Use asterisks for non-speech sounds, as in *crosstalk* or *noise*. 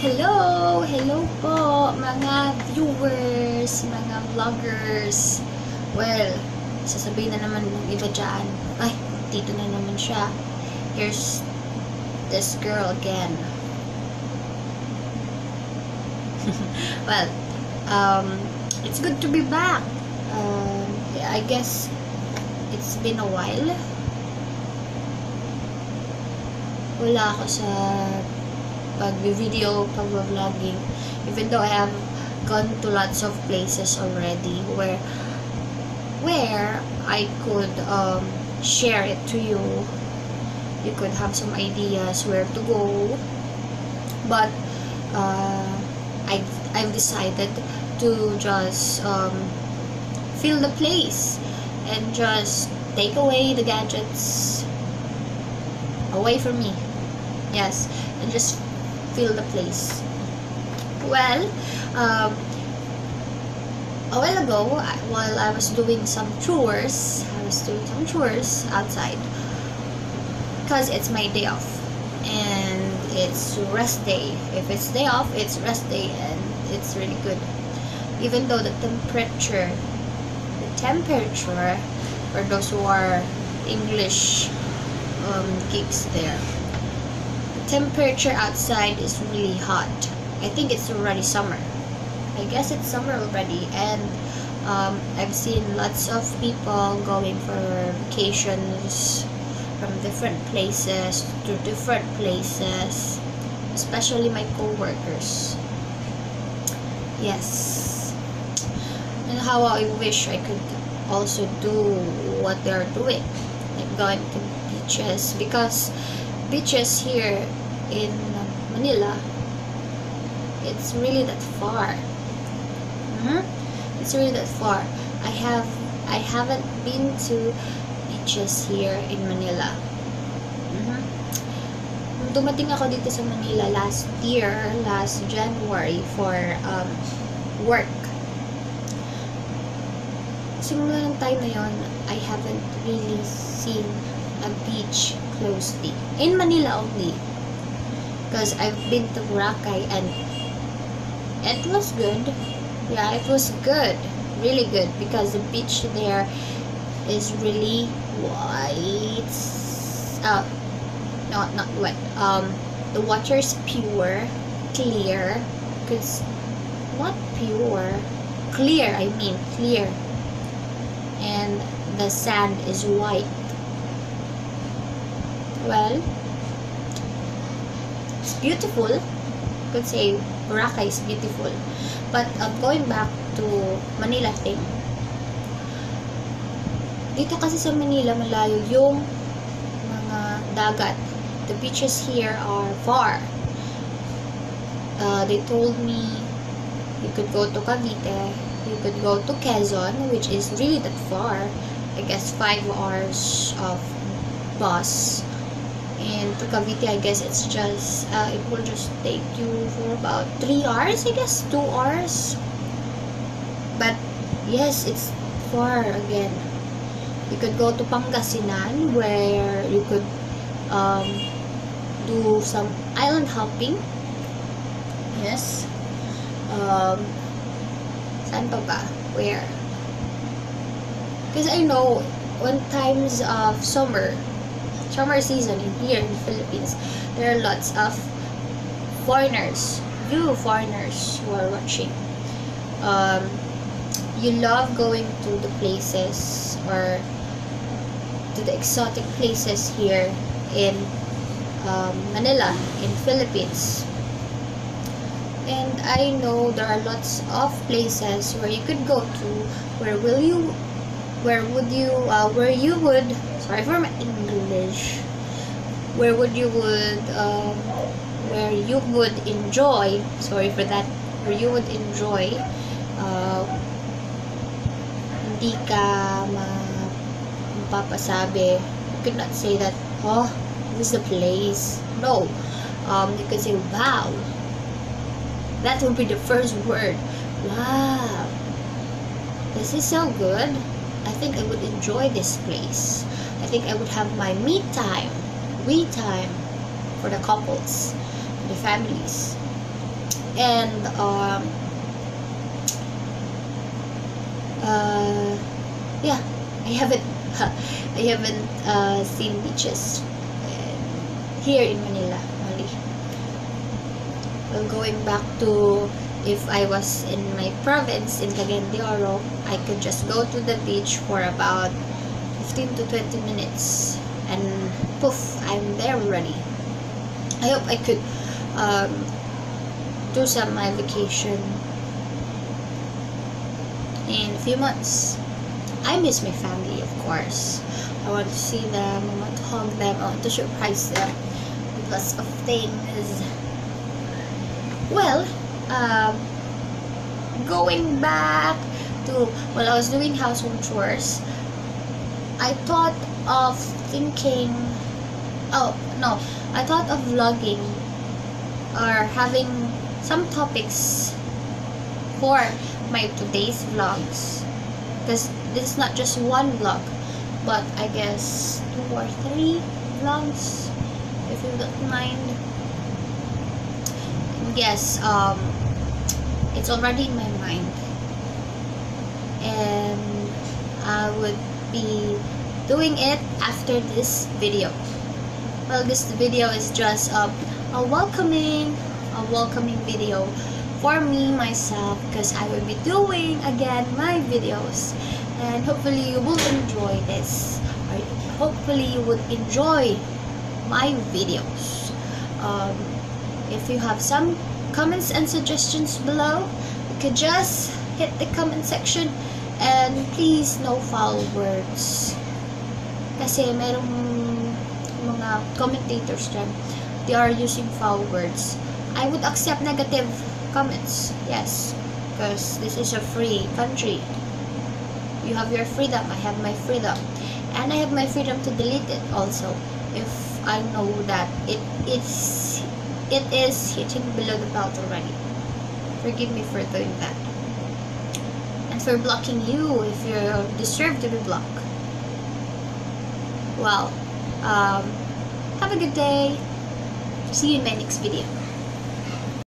Hello! Hello po mga viewers, mga vloggers. Well, sasabihin na naman ng iba dyan, ay, dito na naman siya. Here's this girl again. *laughs* well, um, it's good to be back. Um, I guess it's been a while. Wala ako sa pag-video, pag-vlogging. Even though I have gone to lots of places already where where I could um, share it to you. You could have some ideas where to go. But uh, I've, I've decided to just um, feel the place and just take away the gadgets away from me. Yes, and just feel the place. Well, um, a while ago, while I was doing some chores, I was doing some chores outside because it's my day off and it's rest day. If it's day off, it's rest day and it's really good. Even though the temperature, the temperature, for those who are English um, geeks there, the temperature outside is really hot. I think it's already summer. I guess it's summer already, and um, I've seen lots of people going for vacations from different places to different places, especially my co-workers. Yes, and how I wish I could also do what they're doing, like going to beaches, because beaches here in Manila, it's really that far. Mhm. It's really that far. I have I haven't been to beaches here in Manila. Mhm. Nung Dumating ako dito sa Manila last year, last January for um, work. Simula ng time na yon, I haven't really seen a beach closely. In Manila only. Because I've been to Boracay and it was good. Yeah, it was good. Really good because the beach there is really white. Uh, no, not wet. Um, the water is pure, clear. Cause not pure, clear. I mean clear. And the sand is white. Well, it's beautiful. Could say Boracay is beautiful. But uh, going back to Manila thing, dito kasi sa Manila malayo yung mga dagat. The beaches here are far. Uh, they told me you could go to Cavite, you could go to Quezon, which is really that far. I guess five hours of bus. And to Cavite, I guess it's just, uh, it will just take you for about three hours, I guess, two hours. But yes, it's far again. You could go to Pangasinan where you could um, do some island hopping. Yes. Um? Where? Because I know when times of summer, summer season here in the Philippines, there are lots of foreigners, you foreigners who are watching. Um, you love going to the places or to the exotic places here in um, Manila, in Philippines. And I know there are lots of places where you could go to. Where will you? Where would you? Uh, where you would? Sorry for my English. Where would you would? Um, where you would enjoy? Sorry for that. Where you would enjoy? Uh, hindi ka ma mapapasabi. You could not say that, oh, this is the place. No. Um, you could say, wow. That would be the first word. Wow. This is so good. I think I would enjoy this place. I think I would have my me time, we time for the couples, the families. and um, uh, yeah, I haven't *laughs* I haven't uh, seen beaches uh, here in Manila only. Well, going back to if I was in my province in Cagayan de Oro, I could just go to the beach for about 15 to 20 minutes and poof, I'm there already. I hope I could um, do some my vacation in a few months. I miss my family, of course. I want to see them, I want to hug them, I want to surprise them with lots of things. Well, um, going back to while I was doing household chores, I thought of thinking. Oh no, I thought of vlogging or having some topics for my today's vlogs because this is not just one vlog but I guess two or three vlogs if you don't mind yes um it's already in my mind. And I would be doing it after this video. Well this video is just a, a welcoming a welcoming video for me myself because I will be doing again my videos. And hopefully you will enjoy this. Or hopefully you would enjoy my videos. Um, if you have some comments and suggestions below, you could just hit the comment section and please no foul words. Kasi merong mga commentators dyan, they are using foul words. I would accept negative comments, yes, because this is a free country. You have your freedom, I have my freedom. And I have my freedom to delete it also if I know that it is it is hitting below the belt already. Forgive me for doing that. And for blocking you if you deserve to be blocked. Well, um, have a good day. See you in my next video.